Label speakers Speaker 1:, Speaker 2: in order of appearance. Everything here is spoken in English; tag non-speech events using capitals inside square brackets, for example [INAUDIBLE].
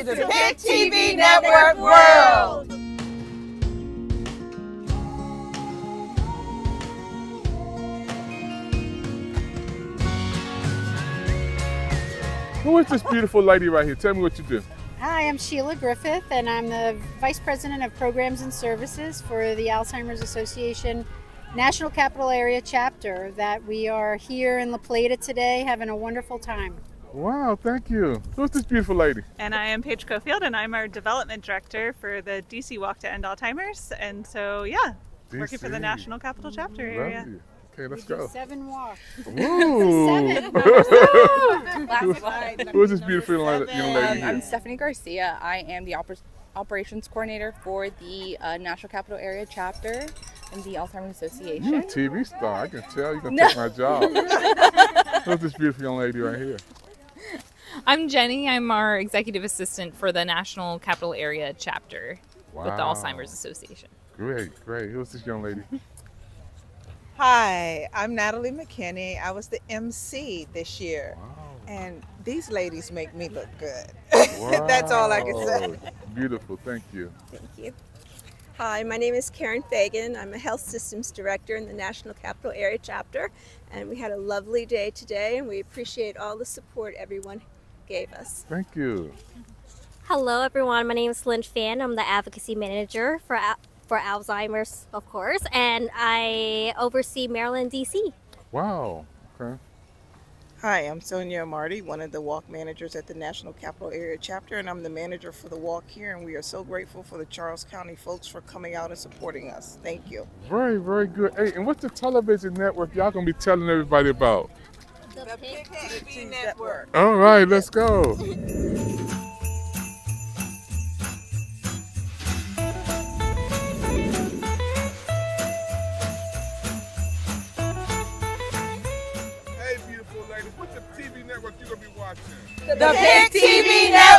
Speaker 1: to the PIC TV Network world.
Speaker 2: Who is this beautiful lady right here? Tell me what you do.
Speaker 3: Hi, I'm Sheila Griffith, and I'm the Vice President of Programs and Services for the Alzheimer's Association National Capital Area chapter. That we are here in La Plata today having a wonderful time.
Speaker 2: Wow, thank you. Who's this beautiful lady?
Speaker 4: And I am Paige Cofield, and I'm our Development Director for the DC Walk to End Alzheimer's. And so, yeah, DC. working for the National Capital Chapter area.
Speaker 2: Okay, let's go.
Speaker 3: Seven walks.
Speaker 2: Ooh. [LAUGHS]
Speaker 3: seven. [LAUGHS]
Speaker 2: Who is this beautiful young lady
Speaker 5: Um,
Speaker 2: here?
Speaker 5: I'm Stephanie Garcia. I am the oper- operations coordinator for the uh, National Capital Area chapter and the Alzheimer's Association.
Speaker 2: You're a TV star. I can tell you're going to
Speaker 5: No.
Speaker 2: take my job. [LAUGHS] Who's this beautiful young lady right here?
Speaker 6: I'm Jenny. I'm our executive assistant for the National Capital Area chapter with the Alzheimer's Association.
Speaker 2: Great, great. Who's this young lady?
Speaker 1: Hi, I'm Natalie McKinney. I was the MC this year,
Speaker 2: Wow.
Speaker 1: and these ladies make me look good.
Speaker 2: Wow. [LAUGHS]
Speaker 1: That's all I can say.
Speaker 2: Beautiful, thank you.
Speaker 7: Thank you. Hi, my name is Karen Fagan. I'm a Health Systems Director in the National Capital Area Chapter, and we had a lovely day today, and we appreciate all the support everyone gave us.
Speaker 2: Thank you.
Speaker 8: Hello, everyone. My name is Lynn Fan. I'm the advocacy manager for Al- for Alzheimer's, of course, and I oversee Maryland, D.C.
Speaker 2: Wow. Okay.
Speaker 1: Hi, I'm Sonia Marty, one of the walk managers at the National Capital Area Chapter, and I'm the manager for the walk here. And we are so grateful for the Charles County folks for coming out and supporting us. Thank you.
Speaker 2: Very, very good. Hey, and what's the television network y'all gonna be telling everybody about?
Speaker 7: The
Speaker 1: PIC TV Network.
Speaker 2: All right, let's go. Hey, beautiful lady, what's the TV network you're gonna be watching?
Speaker 1: The big TV network